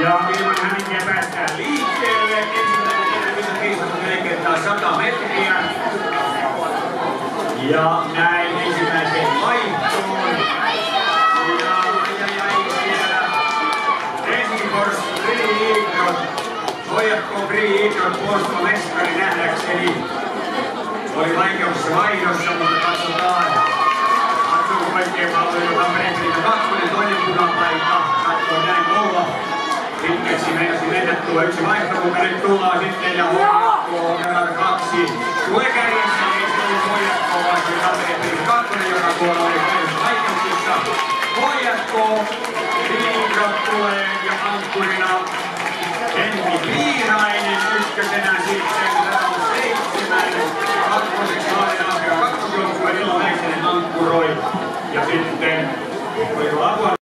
Ja ilman häninkiä päästään liikkeelle. Ensimmäinen kiisassa melkein 100 metriä. Ja näin ensimmäiseen vaihtoon. Ja ai ai siellä Helsingfors. HFK Free Idrot puolustomestari nähdäkseni. Oli vaikeuksissa vaihdossa, mutta. Katsotaan Pitkäksi meinasi mennä tuo yksi vaihto, mutta nyt tullaan sitten ja HFK kerran kaksi. Tulee kärjessä, niin se oli HFK vaikka Tampereen peli kakkonen, joka tuolla oli kaikissa vaikeuksissa. HFK, Riikot tulee ja ankkurina Henri Viirainen ykkösenä sitten on seitsemän. Kakkoseksi Laajan Afrikan kakkosjoukkue Ilo Leikinen ankkuroi. Ja sitten voi olla apua